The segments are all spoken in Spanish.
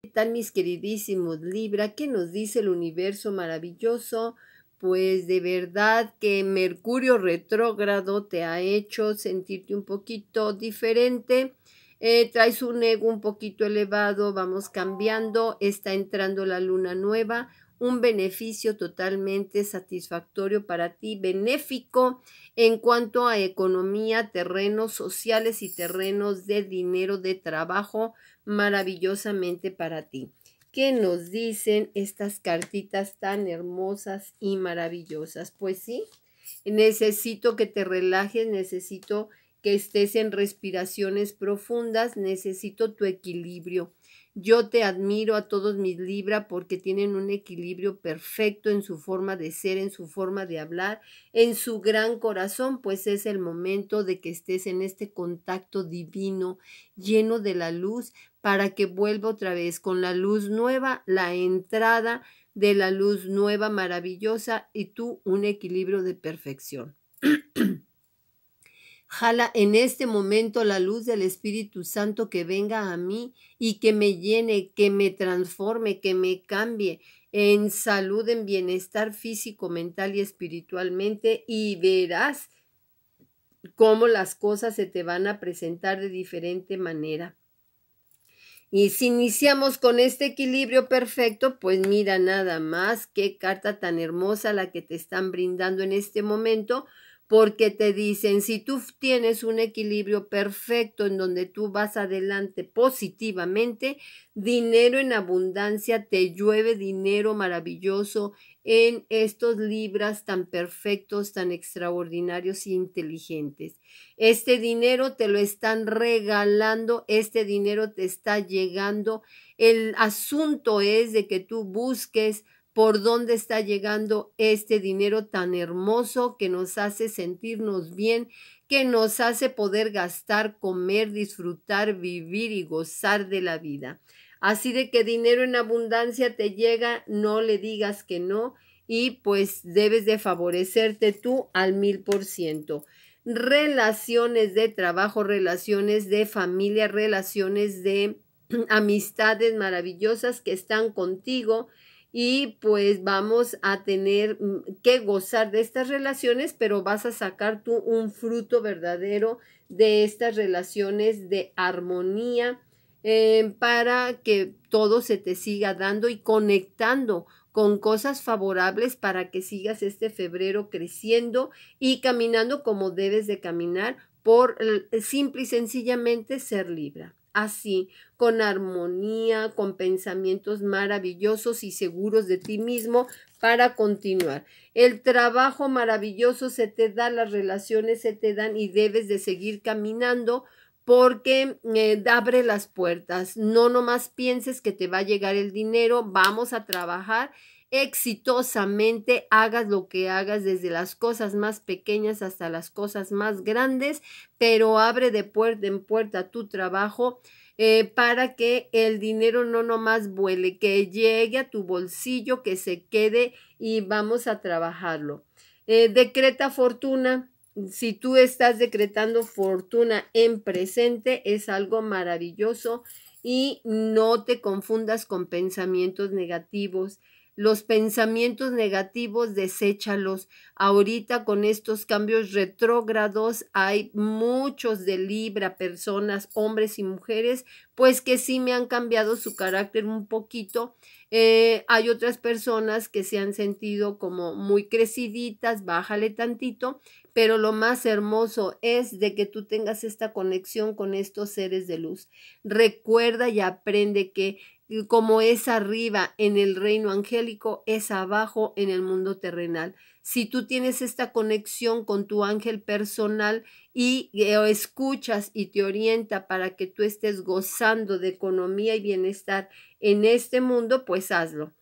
¿Qué tal mis queridísimos Libra? ¿Qué nos dice el universo maravilloso? Pues de verdad que Mercurio retrógrado te ha hecho sentirte un poquito diferente. Eh, traes un ego un poquito elevado, vamos cambiando, está entrando la luna nueva, un beneficio totalmente satisfactorio para ti, benéfico en cuanto a economía, terrenos sociales y terrenos de dinero, de trabajo, maravillosamente para ti. ¿Qué nos dicen estas cartitas tan hermosas y maravillosas? Pues sí, necesito que te relajes, necesito que estés en respiraciones profundas, necesito tu equilibrio. Yo te admiro a todos mis Libra porque tienen un equilibrio perfecto en su forma de ser, en su forma de hablar, en su gran corazón, pues es el momento de que estés en este contacto divino, lleno de la luz, para que vuelva otra vez con la luz nueva, la entrada de la luz nueva, maravillosa, y tú un equilibrio de perfección. Jala en este momento la luz del Espíritu Santo que venga a mí y que me llene, que me transforme, que me cambie en salud, en bienestar físico, mental y espiritualmente y verás cómo las cosas se te van a presentar de diferente manera. Y si iniciamos con este equilibrio perfecto, pues mira nada más qué carta tan hermosa la que te están brindando en este momento, porque te dicen, si tú tienes un equilibrio perfecto en donde tú vas adelante positivamente, dinero en abundancia, te llueve dinero maravilloso en estos libras tan perfectos, tan extraordinarios e inteligentes. Este dinero te lo están regalando, este dinero te está llegando. El asunto es de que tú busques por dónde está llegando este dinero tan hermoso que nos hace sentirnos bien, que nos hace poder gastar, comer, disfrutar, vivir y gozar de la vida. Así de que dinero en abundancia te llega, no le digas que no y pues debes de favorecerte tú al mil por ciento. Relaciones de trabajo, relaciones de familia, relaciones de amistades maravillosas que están contigo, y pues vamos a tener mm, que gozar de estas relaciones, pero vas a sacar tú un fruto verdadero de estas relaciones de armonía eh, para que todo se te siga dando y conectando con cosas favorables para que sigas este febrero creciendo y caminando como debes de caminar por simple y sencillamente ser libre así, con armonía, con pensamientos maravillosos y seguros de ti mismo para continuar. El trabajo maravilloso se te da, las relaciones se te dan y debes de seguir caminando porque eh, abre las puertas. No nomás pienses que te va a llegar el dinero, vamos a trabajar exitosamente, hagas lo que hagas desde las cosas más pequeñas hasta las cosas más grandes, pero abre de puerta en puerta tu trabajo. Eh, para que el dinero no nomás vuele, que llegue a tu bolsillo, que se quede y vamos a trabajarlo. Eh, decreta fortuna. Si tú estás decretando fortuna en presente, es algo maravilloso y no te confundas con pensamientos negativos. Los pensamientos negativos, deséchalos. Ahorita con estos cambios retrógrados hay muchos de Libra, personas, hombres y mujeres, pues que sí me han cambiado su carácter un poquito. Eh, hay otras personas que se han sentido como muy creciditas, bájale tantito, pero lo más hermoso es de que tú tengas esta conexión con estos seres de luz. Recuerda y aprende que como es arriba en el reino angélico, es abajo en el mundo terrenal. Si tú tienes esta conexión con tu ángel personal y eh, escuchas y te orienta para que tú estés gozando de economía y bienestar en este mundo, pues hazlo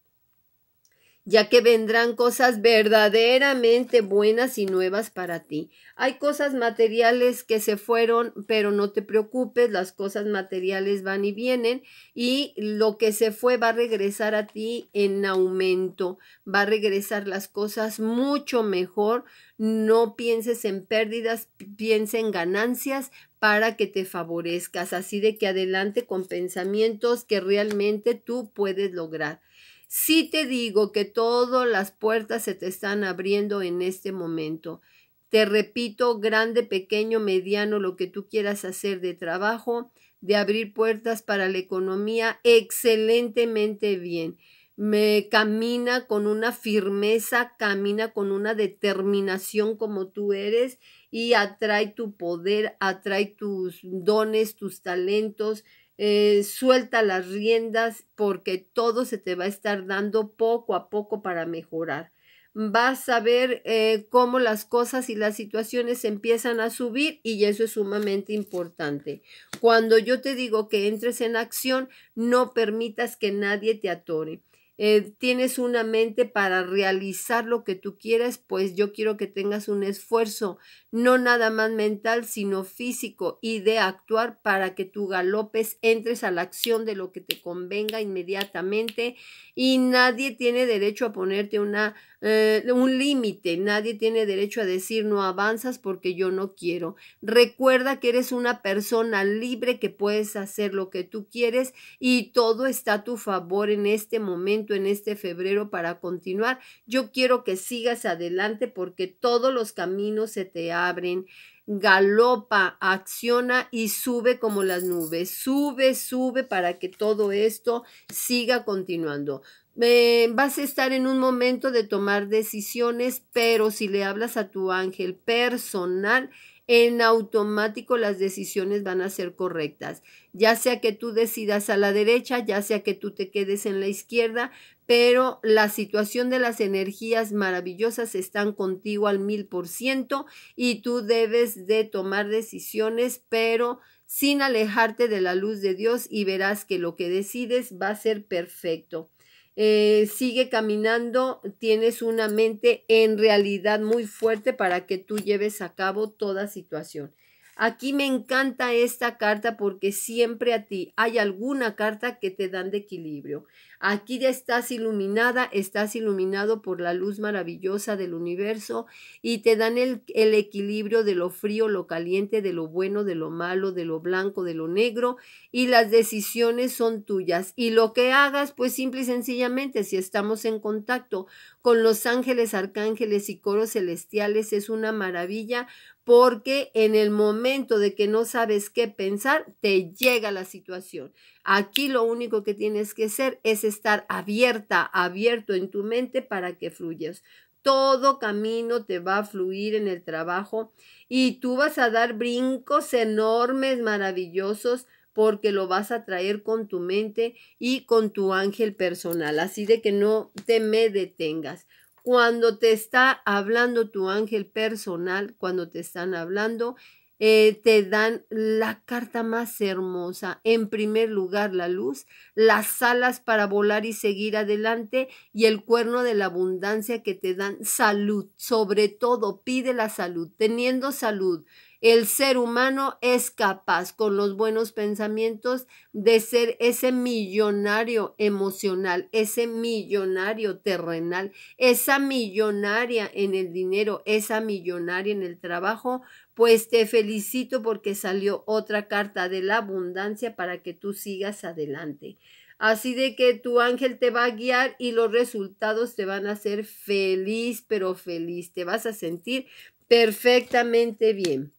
ya que vendrán cosas verdaderamente buenas y nuevas para ti. Hay cosas materiales que se fueron, pero no te preocupes, las cosas materiales van y vienen y lo que se fue va a regresar a ti en aumento, va a regresar las cosas mucho mejor. No pienses en pérdidas, piensa en ganancias para que te favorezcas, así de que adelante con pensamientos que realmente tú puedes lograr. Si te digo que todas las puertas se te están abriendo en este momento. Te repito, grande, pequeño, mediano, lo que tú quieras hacer de trabajo, de abrir puertas para la economía, excelentemente bien. Me camina con una firmeza, camina con una determinación como tú eres y atrae tu poder, atrae tus dones, tus talentos, eh, suelta las riendas porque todo se te va a estar dando poco a poco para mejorar. Vas a ver eh, cómo las cosas y las situaciones empiezan a subir y eso es sumamente importante. Cuando yo te digo que entres en acción, no permitas que nadie te atore. Eh, tienes una mente para realizar lo que tú quieres, pues yo quiero que tengas un esfuerzo, no nada más mental, sino físico y de actuar para que tú galopes, entres a la acción de lo que te convenga inmediatamente. Y nadie tiene derecho a ponerte una eh, un límite. Nadie tiene derecho a decir no avanzas porque yo no quiero. Recuerda que eres una persona libre que puedes hacer lo que tú quieres y todo está a tu favor en este momento, en este febrero para continuar. Yo quiero que sigas adelante porque todos los caminos se te abren galopa, acciona y sube como las nubes. Sube, sube para que todo esto siga continuando. Eh, vas a estar en un momento de tomar decisiones, pero si le hablas a tu ángel personal, en automático las decisiones van a ser correctas. Ya sea que tú decidas a la derecha, ya sea que tú te quedes en la izquierda, pero la situación de las energías maravillosas están contigo al mil por ciento y tú debes de tomar decisiones, pero sin alejarte de la luz de Dios y verás que lo que decides va a ser perfecto. Eh, sigue caminando, tienes una mente en realidad muy fuerte para que tú lleves a cabo toda situación. Aquí me encanta esta carta porque siempre a ti hay alguna carta que te dan de equilibrio. Aquí ya estás iluminada, estás iluminado por la luz maravillosa del universo y te dan el, el, equilibrio de lo frío, lo caliente, de lo bueno, de lo malo, de lo blanco, de lo negro y las decisiones son tuyas. Y lo que hagas, pues simple y sencillamente, si estamos en contacto con los ángeles, arcángeles y coros celestiales, es una maravilla porque en el momento de que no sabes qué pensar, te llega la situación. Aquí lo único que tienes que hacer es estar abierta, abierto en tu mente para que fluyas. Todo camino te va a fluir en el trabajo y tú vas a dar brincos enormes, maravillosos, porque lo vas a traer con tu mente y con tu ángel personal. Así de que no te me detengas cuando te está hablando tu ángel personal, cuando te están hablando, eh, te dan la carta más hermosa. En primer lugar, la luz, las alas para volar y seguir adelante y el cuerno de la abundancia que te dan salud. Sobre todo, pide la salud. Teniendo salud, el ser humano es capaz con los buenos pensamientos de ser ese millonario emocional, ese millonario terrenal, esa millonaria en el dinero, esa millonaria en el trabajo. Pues te felicito porque salió otra carta de la abundancia para que tú sigas adelante. Así de que tu ángel te va a guiar y los resultados te van a hacer feliz, pero feliz. Te vas a sentir perfectamente bien.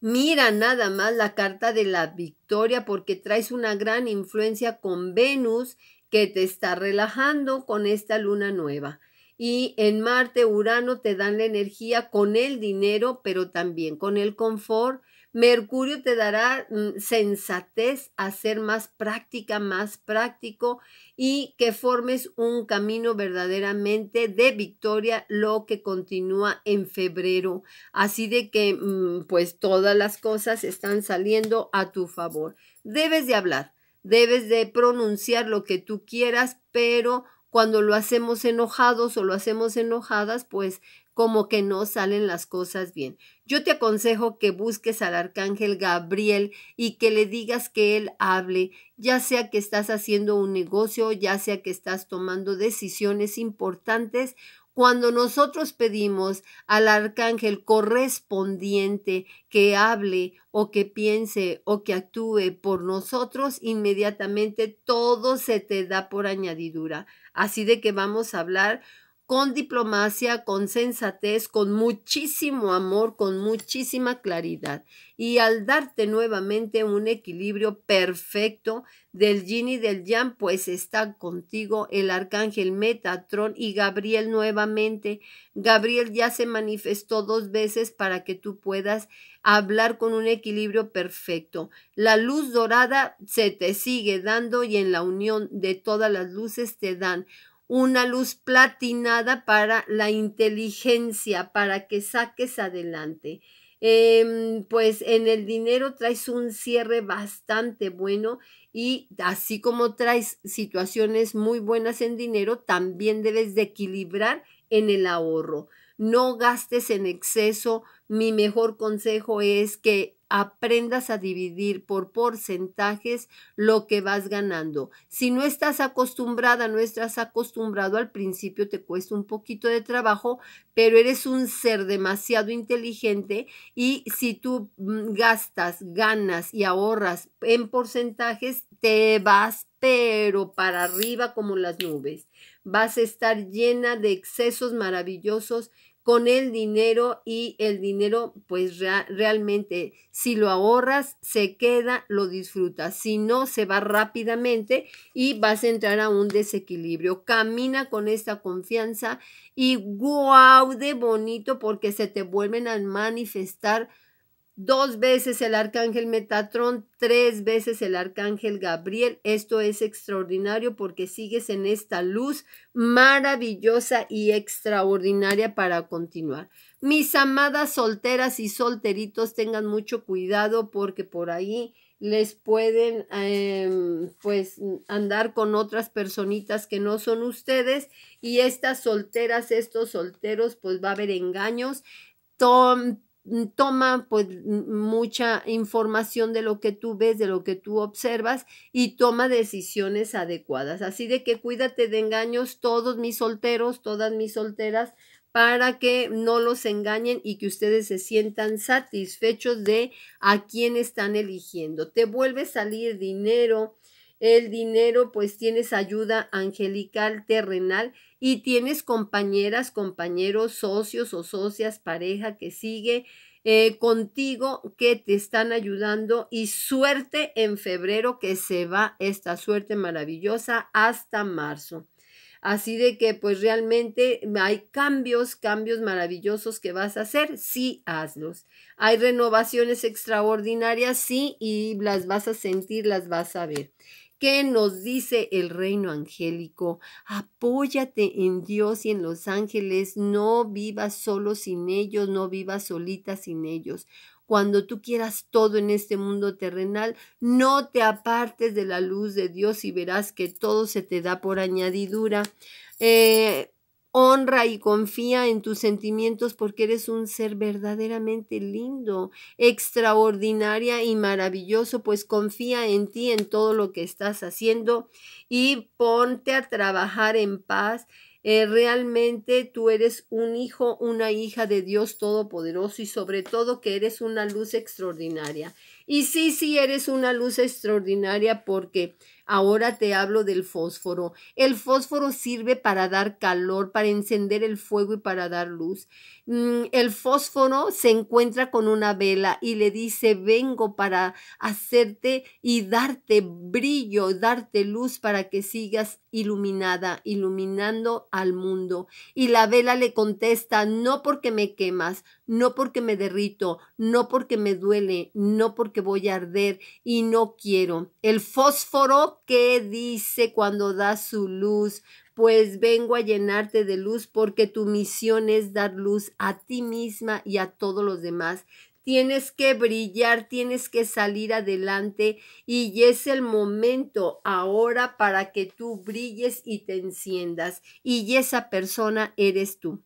Mira nada más la carta de la victoria porque traes una gran influencia con Venus que te está relajando con esta luna nueva. Y en Marte, Urano te dan la energía con el dinero, pero también con el confort, Mercurio te dará mm, sensatez a ser más práctica, más práctico y que formes un camino verdaderamente de victoria, lo que continúa en febrero. Así de que mm, pues todas las cosas están saliendo a tu favor. Debes de hablar, debes de pronunciar lo que tú quieras, pero cuando lo hacemos enojados o lo hacemos enojadas, pues como que no salen las cosas bien. Yo te aconsejo que busques al arcángel Gabriel y que le digas que él hable, ya sea que estás haciendo un negocio, ya sea que estás tomando decisiones importantes Cuando nosotros pedimos al arcángel correspondiente que hable o que piense o que actúe por nosotros, inmediatamente todo se te da por añadidura. Así de que vamos a hablar con diplomacia, con sensatez, con muchísimo amor, con muchísima claridad. Y al darte nuevamente un equilibrio perfecto del yin y del yang, pues está contigo el arcángel Metatron y Gabriel nuevamente. Gabriel ya se manifestó dos veces para que tú puedas hablar con un equilibrio perfecto. La luz dorada se te sigue dando y en la unión de todas las luces te dan una luz platinada para la inteligencia, para que saques adelante. Em, pues en el dinero traes un cierre bastante bueno y así como traes situaciones muy buenas en dinero, también debes de equilibrar en el ahorro. No gastes en exceso. Mi mejor consejo es que aprendas a dividir por porcentajes lo que vas ganando. Si no estás acostumbrada, no estás acostumbrado al principio, te cuesta un poquito de trabajo, pero eres un ser demasiado inteligente y si tú mm, gastas, ganas y ahorras en porcentajes, te vas pero para arriba como las nubes. Vas a estar llena de excesos maravillosos con el dinero y el dinero pues realmente si lo ahorras se queda, lo disfrutas, si no se va rápidamente y vas a entrar a un desequilibrio. Camina con esta confianza y guau de bonito porque se te vuelven a manifestar dos veces el arcángel Metatrón, tres veces el arcángel Gabriel. Esto es extraordinario porque sigues en esta luz maravillosa y extraordinaria para continuar. Mis amadas solteras y solteritos, tengan mucho cuidado porque por ahí les pueden em, pues andar con otras personitas que no son ustedes y estas solteras, estos solteros, pues va a haber engaños. Toma pues mucha información de lo que tú ves, de lo que tú observas y toma decisiones adecuadas. Así de que cuídate de engaños todos mis solteros, todas mis solteras, para que no los engañen y que ustedes se sientan satisfechos de a quién están eligiendo. Te vuelve a salir dinero, el dinero, pues tienes ayuda angelical terrenal y tienes compañeras, compañeros, socios o socias, pareja que sigue eh, contigo que te están ayudando y suerte en febrero que se va esta suerte maravillosa hasta marzo. Así de que pues realmente hay cambios, cambios maravillosos que vas a hacer, sí hazlos. Hay renovaciones extraordinarias, sí, y las vas a sentir, las vas a ver. ¿Qué nos dice el reino angélico? Apóyate en Dios y en los ángeles, no vivas solo sin ellos, no vivas solita sin ellos. Cuando tú quieras todo en este mundo terrenal, no te apartes de la luz de Dios y verás que todo se te da por añadidura. Eh, Honra y confía en tus sentimientos porque eres un ser verdaderamente lindo, extraordinaria y maravilloso, pues confía en ti, en todo lo que estás haciendo y ponte a trabajar en paz. Eh, realmente tú eres un hijo, una hija de Dios Todopoderoso y sobre todo que eres una luz extraordinaria. Y sí, sí, eres una luz extraordinaria porque Ahora te hablo del fósforo. El fósforo sirve para dar calor, para encender el fuego y para dar luz. Mm, el fósforo se encuentra con una vela y le dice, vengo para hacerte y darte brillo, darte luz para que sigas iluminada, iluminando al mundo. Y la vela le contesta, no porque me quemas, no porque me derrito, no porque me duele, no porque voy a arder y no quiero. El fósforo que dice cuando da su luz, pues vengo a llenarte de luz porque tu misión es dar luz a ti misma y a todos los demás. Tienes que brillar, tienes que salir adelante y es el momento ahora para que tú brilles y te enciendas y esa persona eres tú.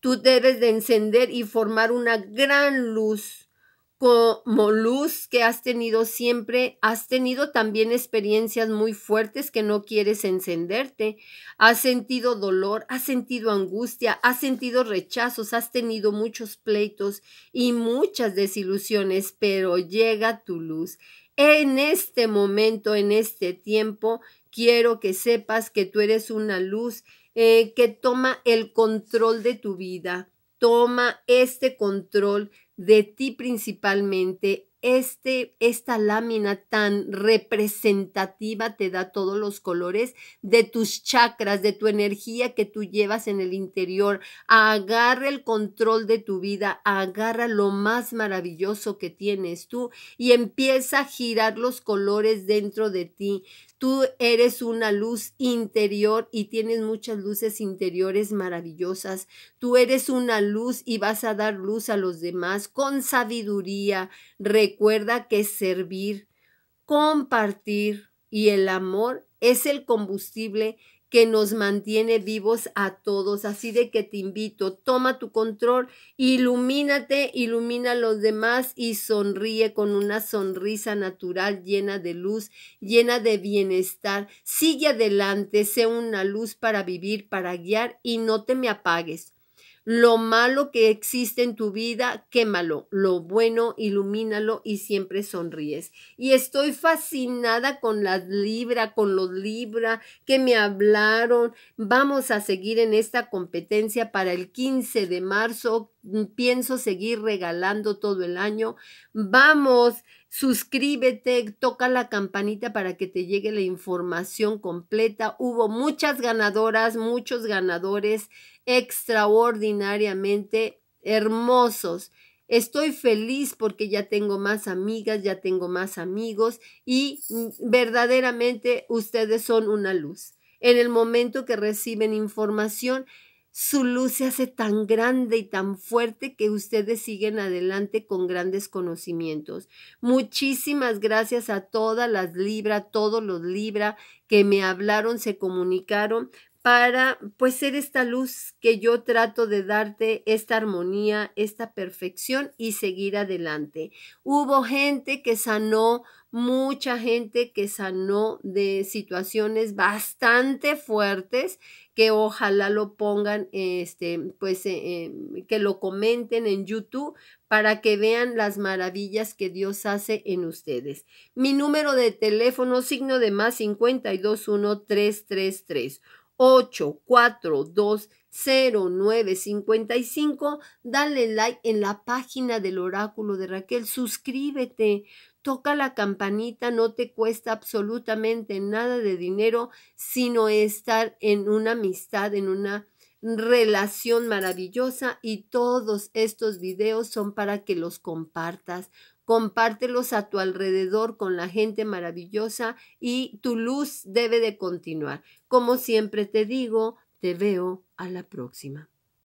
Tú debes de encender y formar una gran luz como luz que has tenido siempre, has tenido también experiencias muy fuertes que no quieres encenderte. Has sentido dolor, has sentido angustia, has sentido rechazos, has tenido muchos pleitos y muchas desilusiones, pero llega tu luz. En este momento, en este tiempo, quiero que sepas que tú eres una luz eh, que toma el control de tu vida, toma este control de ti principalmente. Este, esta lámina tan representativa te da todos los colores de tus chakras, de tu energía que tú llevas en el interior. Agarra el control de tu vida, agarra lo más maravilloso que tienes tú y empieza a girar los colores dentro de ti. Tú eres una luz interior y tienes muchas luces interiores maravillosas. Tú eres una luz y vas a dar luz a los demás con sabiduría. Recuerda que servir, compartir y el amor es el combustible que nos mantiene vivos a todos. Así de que te invito, toma tu control, ilumínate, ilumina a los demás y sonríe con una sonrisa natural llena de luz, llena de bienestar. Sigue adelante, sé una luz para vivir, para guiar y no te me apagues. Lo malo que existe en tu vida, quémalo. Lo bueno, ilumínalo y siempre sonríes. Y estoy fascinada con las Libra, con los Libra que me hablaron. Vamos a seguir en esta competencia para el 15 de marzo. Pienso seguir regalando todo el año. Vamos, suscríbete, toca la campanita para que te llegue la información completa. Hubo muchas ganadoras, muchos ganadores extraordinariamente hermosos. Estoy feliz porque ya tengo más amigas, ya tengo más amigos y verdaderamente ustedes son una luz. En el momento que reciben información, su luz se hace tan grande y tan fuerte que ustedes siguen adelante con grandes conocimientos. Muchísimas gracias a todas las Libra, todos los Libra que me hablaron, se comunicaron para pues ser esta luz que yo trato de darte, esta armonía, esta perfección y seguir adelante. Hubo gente que sanó, mucha gente que sanó de situaciones bastante fuertes que ojalá lo pongan, este, pues eh, em, que lo comenten en YouTube para que vean las maravillas que Dios hace en ustedes. Mi número de teléfono, signo de más 521 8, 4, 2, 0, 9, 55. Dale like en la página del oráculo de Raquel. Suscríbete. Toca la campanita, no te cuesta absolutamente nada de dinero, sino estar en una amistad, en una relación maravillosa y todos estos videos son para que los compartas. Compártelos a tu alrededor con la gente maravillosa y tu luz debe de continuar. Como siempre te digo, te veo a la próxima.